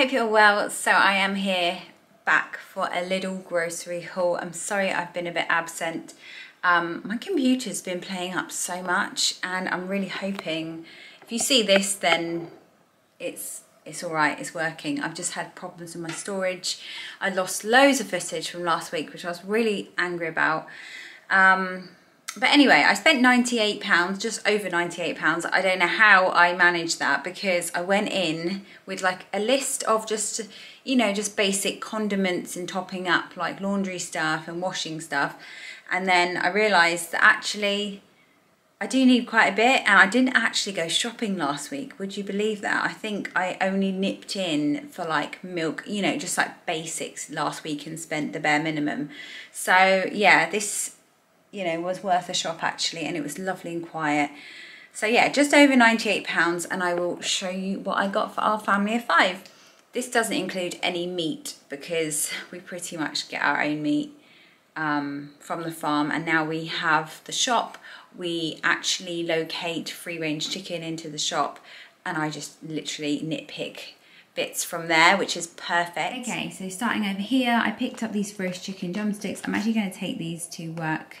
hope you're well. So I am here back for a little grocery haul. I'm sorry I've been a bit absent. Um, my computer's been playing up so much and I'm really hoping, if you see this then it's it's all right, it's working. I've just had problems with my storage. I lost loads of footage from last week, which I was really angry about. Um, but anyway, I spent £98, just over £98. I don't know how I managed that because I went in with like a list of just, you know, just basic condiments and topping up like laundry stuff and washing stuff. And then I realised that actually I do need quite a bit and I didn't actually go shopping last week. Would you believe that? I think I only nipped in for like milk, you know, just like basics last week and spent the bare minimum. So yeah, this, you know, was worth a shop actually and it was lovely and quiet. So yeah, just over £98 and I will show you what I got for our family of five. This doesn't include any meat because we pretty much get our own meat um, from the farm and now we have the shop we actually locate free range chicken into the shop and I just literally nitpick bits from there which is perfect. Okay so starting over here I picked up these roast chicken drumsticks. I'm actually going to take these to work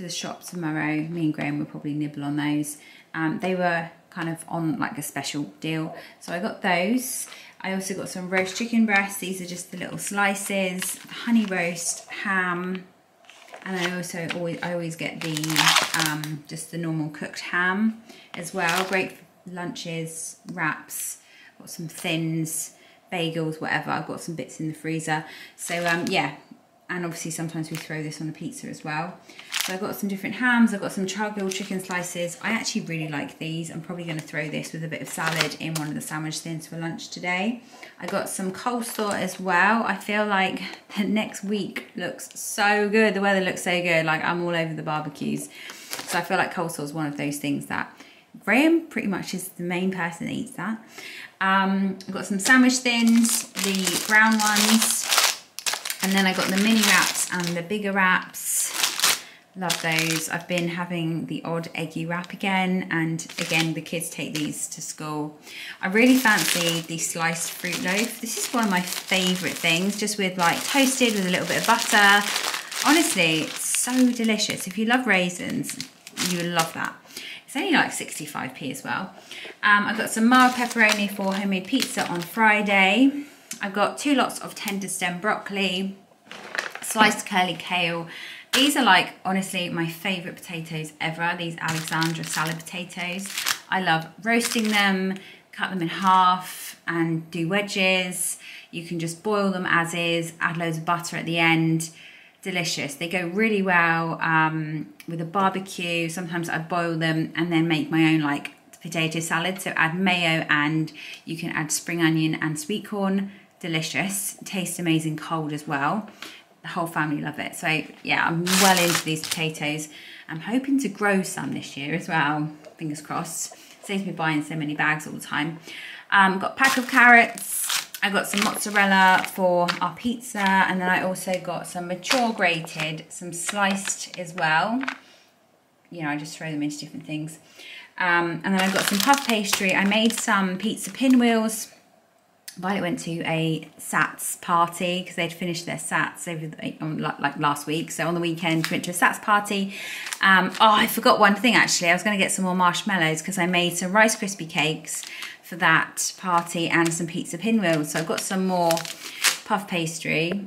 to the shop tomorrow. Me and Graham will probably nibble on those. Um, they were kind of on like a special deal so I got those. I also got some roast chicken breasts. These are just the little slices, honey roast, ham, and I also always I always get the um, just the normal cooked ham as well. Great lunches, wraps, got some thins, bagels, whatever. I've got some bits in the freezer. So um, yeah, and obviously sometimes we throw this on a pizza as well. So I've got some different hams, I've got some charcoal chicken slices. I actually really like these. I'm probably gonna throw this with a bit of salad in one of the sandwich thins for lunch today. I got some coleslaw as well. I feel like the next week looks so good. The weather looks so good. Like I'm all over the barbecues. So I feel like coleslaw is one of those things that Graham pretty much is the main person that eats that. Um, I've got some sandwich thins, the brown ones, and then I got the mini wraps and the bigger wraps. Love those. I've been having the odd eggy wrap again and again the kids take these to school. I really fancy the sliced fruit loaf. This is one of my favourite things just with like toasted with a little bit of butter. Honestly, it's so delicious. If you love raisins, you will love that. It's only like 65p as well. Um, I've got some mild pepperoni for homemade pizza on Friday. I've got two lots of tender stem broccoli, sliced curly kale, these are like, honestly, my favourite potatoes ever. These Alexandra salad potatoes. I love roasting them, cut them in half and do wedges. You can just boil them as is, add loads of butter at the end. Delicious. They go really well um, with a barbecue. Sometimes I boil them and then make my own like potato salad. So add mayo and you can add spring onion and sweet corn. Delicious. Tastes amazing cold as well the whole family love it. So yeah, I'm well into these potatoes. I'm hoping to grow some this year as well, fingers crossed. Saves me buying so many bags all the time. Um, got a pack of carrots. I got some mozzarella for our pizza and then I also got some mature grated, some sliced as well. You know, I just throw them into different things. Um, and then I've got some puff pastry. I made some pizza pinwheels Violet went to a SATS party because they'd finished their SATS over the, on, like last week. So on the weekend, she went to a SATS party. Um, oh, I forgot one thing actually. I was going to get some more marshmallows because I made some Rice Krispie cakes for that party and some pizza pinwheels. So I've got some more puff pastry.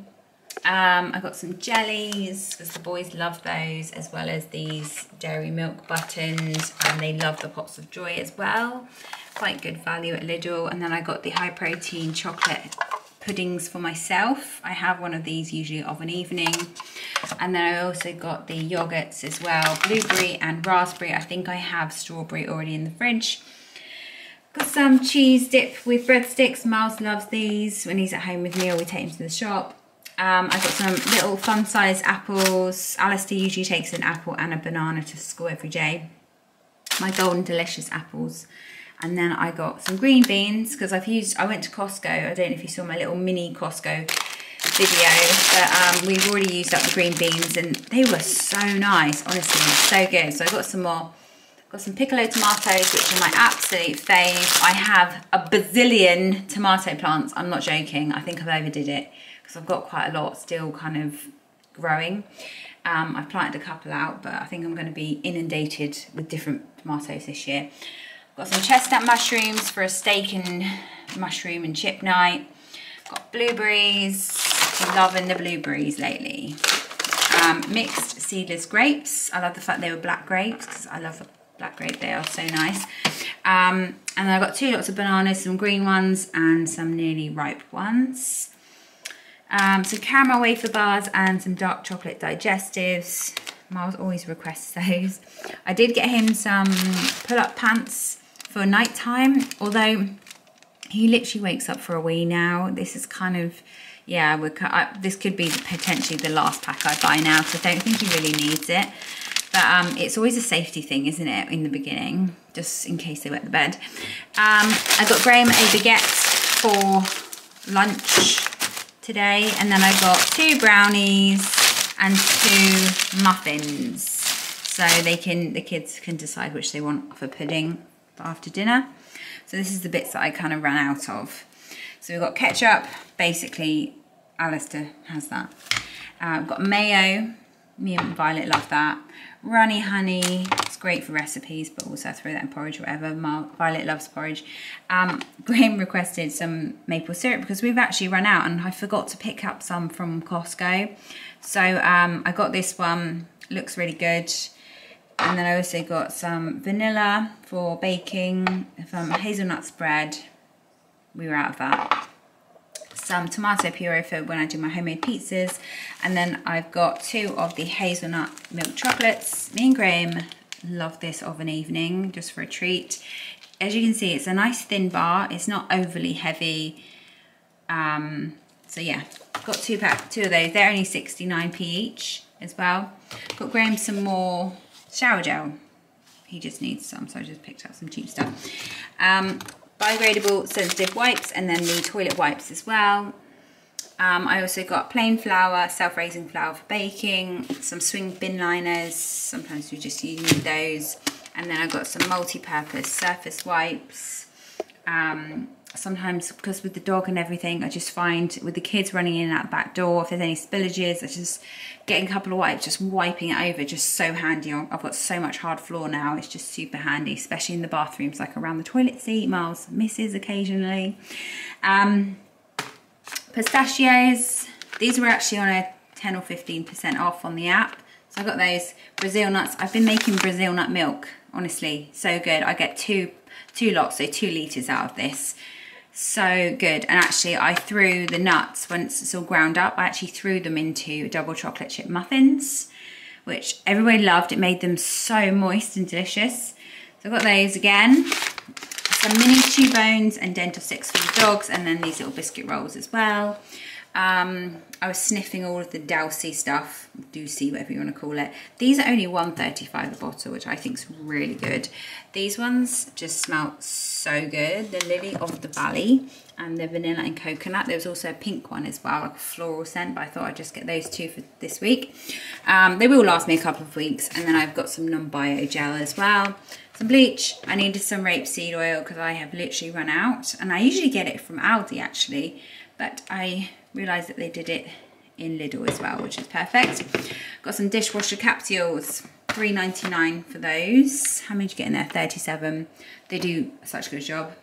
Um, I got some jellies because the boys love those as well as these dairy milk buttons and they love the pops of joy as well quite good value at Lidl. And then I got the high protein chocolate puddings for myself. I have one of these usually of an evening. And then I also got the yogurts as well, blueberry and raspberry. I think I have strawberry already in the fridge. Got some cheese dip with breadsticks. Miles loves these when he's at home with me or we take him to the shop. Um, I got some little fun size apples. Alistair usually takes an apple and a banana to school every day. My golden delicious apples. And then I got some green beans because I've used, I went to Costco. I don't know if you saw my little mini Costco video, but um, we've already used up the green beans and they were so nice, honestly, so good. So I got some more Got some piccolo tomatoes, which are my absolute fave. I have a bazillion tomato plants. I'm not joking. I think I've overdid it because I've got quite a lot still kind of growing. Um, I've planted a couple out, but I think I'm going to be inundated with different tomatoes this year. I've Got some chestnut mushrooms for a steak and mushroom and chip night. Got blueberries. Loving the blueberries lately. Um, mixed seedless grapes. I love the fact they were black grapes because I love black grape. They are so nice. Um, and I've got two lots of bananas, some green ones and some nearly ripe ones. Um, some caramel wafer bars and some dark chocolate digestives. Miles always requests those. I did get him some pull-up pants for night time, although he literally wakes up for a wee now. This is kind of, yeah, we're, I, this could be potentially the last pack I buy now because I don't think he really needs it. But um, it's always a safety thing, isn't it, in the beginning, just in case they wet the bed. Um, I got Graham a baguette for lunch today, and then I got two brownies and two muffins. So they can, the kids can decide which they want for pudding after dinner. So this is the bits that I kind of ran out of. So we've got ketchup, basically Alistair has that. Uh, I've got mayo, me and Violet love that. Runny honey, it's great for recipes, but also throw that in porridge or whatever. Violet loves porridge. Um, Graham requested some maple syrup because we've actually run out and I forgot to pick up some from Costco. So um, I got this one, looks really good. And then I also got some vanilla for baking, some hazelnut spread. We were out of that some tomato puree for when I do my homemade pizzas. And then I've got two of the hazelnut milk chocolates. Me and Graham love this of an evening, just for a treat. As you can see, it's a nice thin bar. It's not overly heavy. Um, so yeah, got two pack, two of those. They're only 69p each as well. Got Graham some more shower gel. He just needs some, so I just picked up some cheap stuff. Um, biodegradable sensitive wipes and then the toilet wipes as well. Um, I also got plain flour, self-raising flour for baking, some swing bin liners, sometimes we just use those, and then I got some multi-purpose surface wipes. Um, sometimes because with the dog and everything, I just find with the kids running in and out the back door, if there's any spillages, I just getting a couple of wipes, just wiping it over, just so handy. I've got so much hard floor now, it's just super handy, especially in the bathrooms, like around the toilet seat, Miles misses occasionally. Um, pistachios, these were actually on a 10 or 15% off on the app. So I got those Brazil nuts. I've been making Brazil nut milk, honestly, so good. I get two, two lots, so two litres out of this so good. And actually I threw the nuts once it's all ground up. I actually threw them into double chocolate chip muffins which everybody loved. It made them so moist and delicious. So I've got those again. Some mini chew bones and dental sticks for the dogs and then these little biscuit rolls as well um, I was sniffing all of the Dowsey stuff, Doocy, whatever you want to call it. These are only 1.35 a bottle, which I think is really good. These ones just smell so good. The Lily of the Valley and the vanilla and coconut. There was also a pink one as well, like a floral scent, but I thought I'd just get those two for this week. Um, they will last me a couple of weeks. And then I've got some non-bio gel as well. Some bleach. I needed some rapeseed oil because I have literally run out. And I usually get it from Aldi actually, but I realised that they did it in Lidl as well, which is perfect. Got some dishwasher capsules, 3.99 for those. How many did you get in there? 37. They do such a good job.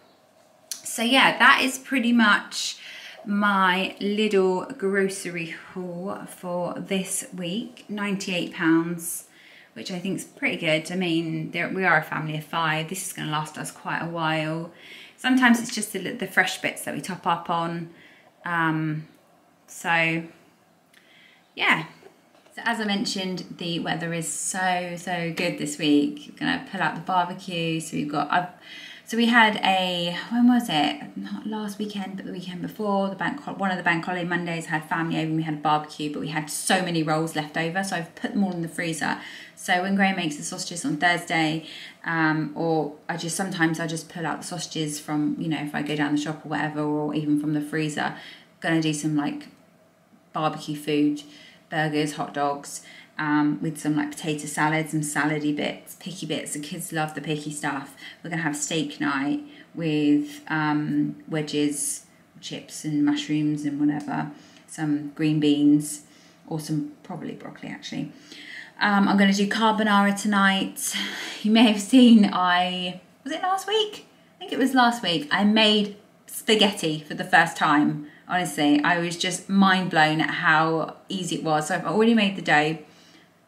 So yeah, that is pretty much my little grocery haul for this week. 98 pounds which I think is pretty good. I mean, we are a family of five. This is going to last us quite a while. Sometimes it's just the, the fresh bits that we top up on. Um, so yeah, So as I mentioned, the weather is so, so good this week. We're gonna pull out the barbecue. So we've got, I've, so we had a, when was it? Not last weekend, but the weekend before, the bank, one of the bank holiday Mondays I had family over and we had a barbecue, but we had so many rolls left over. So I've put them all in the freezer. So when Graham makes the sausages on Thursday, um, or I just, sometimes I just pull out the sausages from, you know, if I go down the shop or whatever, or even from the freezer, gonna do some like barbecue food burgers, hot dogs, um, with some like potato salad, some salady bits, picky bits. The kids love the picky stuff. We're gonna have steak night with um, wedges, chips and mushrooms and whatever, some green beans, or some probably broccoli actually. Um, I'm going to do carbonara tonight. You may have seen I, was it last week? I think it was last week. I made spaghetti for the first time honestly, I was just mind blown at how easy it was. So I've already made the dough.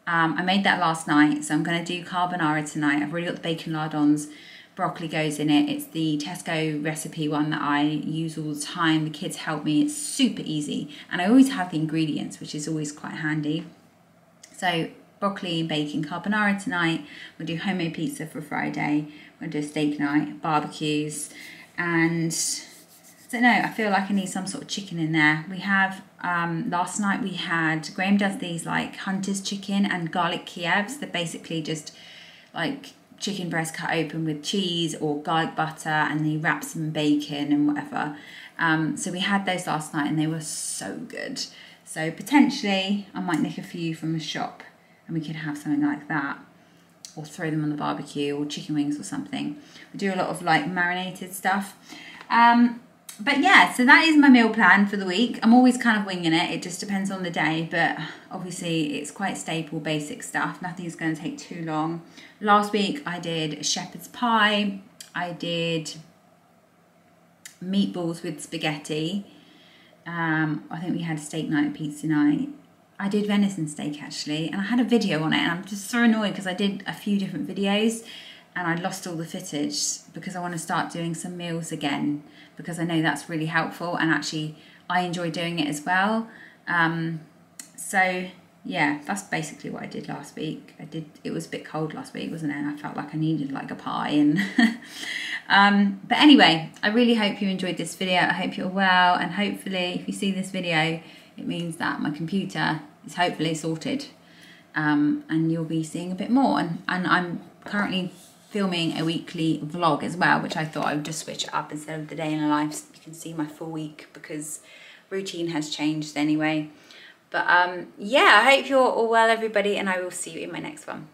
Um, I made that last night, so I'm going to do carbonara tonight. I've already got the bacon lardons, broccoli goes in it. It's the Tesco recipe one that I use all the time. The kids help me. It's super easy, and I always have the ingredients, which is always quite handy. So broccoli and bacon carbonara tonight. We'll do homemade pizza for Friday. We'll do a steak night, barbecues, and don't know, I feel like I need some sort of chicken in there. We have, um, last night we had, Graham does these like hunter's chicken and garlic Kievs. They're basically just like chicken breast cut open with cheese or garlic butter and he wraps some bacon and whatever. Um, so we had those last night and they were so good. So potentially I might nick a few from the shop and we could have something like that or throw them on the barbecue or chicken wings or something. We do a lot of like marinated stuff. Um, but yeah, so that is my meal plan for the week. I'm always kind of winging it. It just depends on the day, but obviously it's quite staple, basic stuff. Nothing's going to take too long. Last week I did shepherd's pie. I did meatballs with spaghetti. Um, I think we had steak night, pizza night. I did venison steak actually, and I had a video on it, and I'm just so annoyed because I did a few different videos and I lost all the footage because I want to start doing some meals again because I know that's really helpful and actually I enjoy doing it as well. Um, so yeah, that's basically what I did last week. I did. It was a bit cold last week, wasn't it? I felt like I needed like a pie and. um, but anyway, I really hope you enjoyed this video. I hope you're well, and hopefully, if you see this video, it means that my computer is hopefully sorted, um, and you'll be seeing a bit more. And and I'm currently filming a weekly vlog as well, which I thought I would just switch up instead of the day in a life you can see my full week because routine has changed anyway. But um, yeah, I hope you're all well, everybody, and I will see you in my next one.